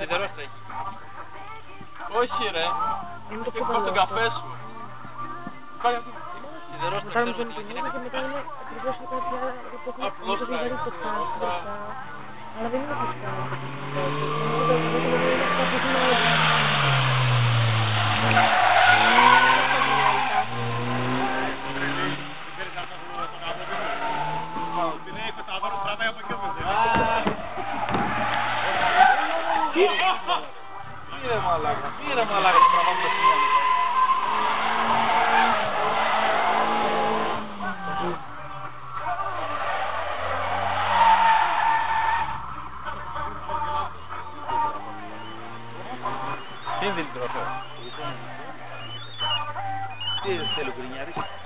Σιδερό έχει. Όχι ρε. Είναι το τον καφέ σου. Πάρε αυτή. και μετά είναι ακριβώς κάποια... άλλο. Απλώς έχει. Αλλά δεν είναι malaga. Mira malaga, pravamos snijenica. Sí, se lo